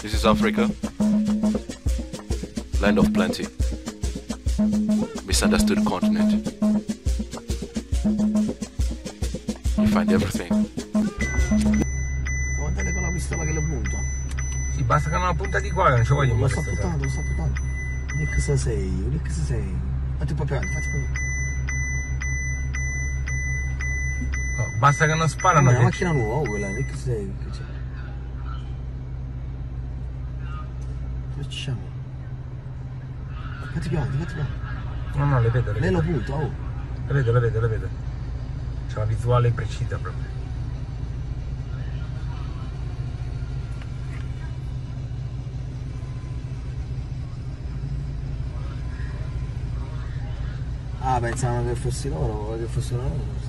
This is Africa, land of plenty, misunderstood continent. You find everything. Con la pistola che le punta. Sì, basta che non la punta di qua, non ci voglio Lo molestare. puntando, lo sta puntando. Sei, vedi cosa sei. Fatti proprio avanti, fatti No, basta che non Ma sparano. è una che- macchina nuova oh, quella, cosa sei. che c'è. Facciamo. Avanti, fatti più avanti. No, no, le vedo, le Lei vedo. lo punta, oh. Le vedo, le vedo, le vedo. C'è una visuale precisa proprio. Ah, pensavano che fossi loro, che fossero loro.